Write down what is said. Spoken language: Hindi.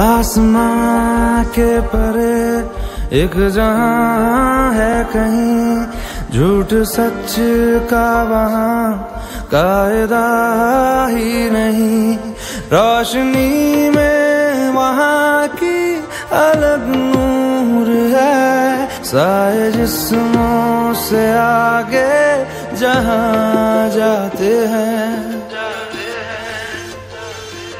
आसमां के परे एक जहाँ है कहीं झूठ सच का वहाँ कायदा ही नहीं। रोशनी में वहाँ की अलग नूर है साए जिस्मों से आगे जहाँ जाते हैं।